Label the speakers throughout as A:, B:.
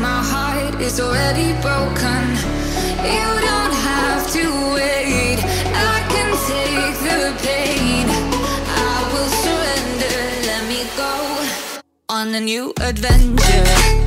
A: My heart, is already broken. You don't have to wait. I can take the pain. I will surrender. Let me go on a new adventure.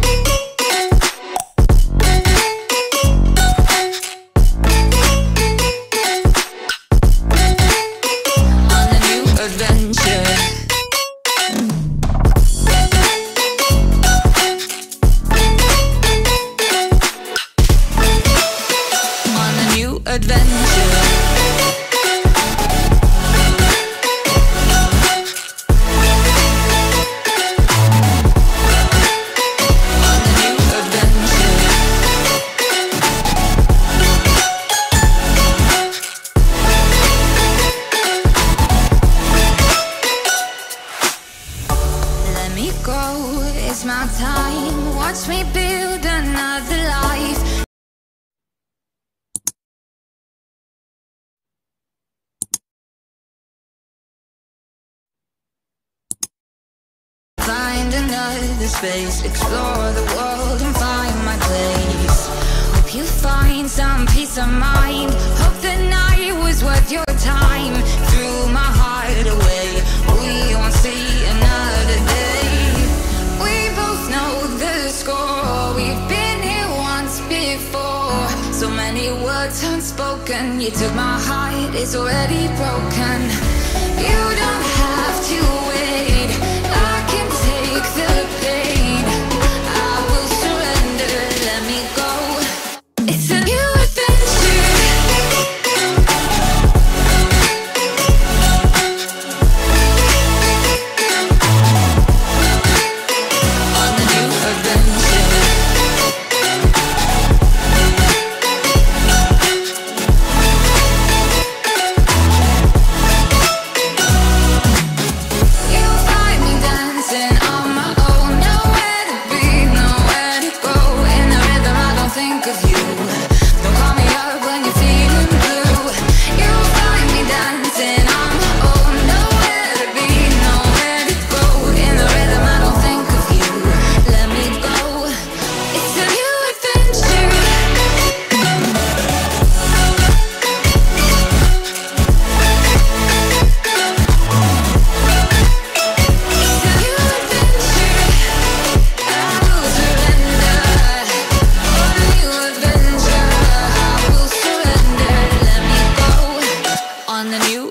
A: watch me build another life. Find another space, explore the world and find my place. Hope you find some peace of mind. Hope the night was worth your time. Threw my heart away. words unspoken. You took my heart, it's already broken. You don't.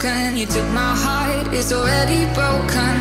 A: spoken. You took my heart, it's already broken.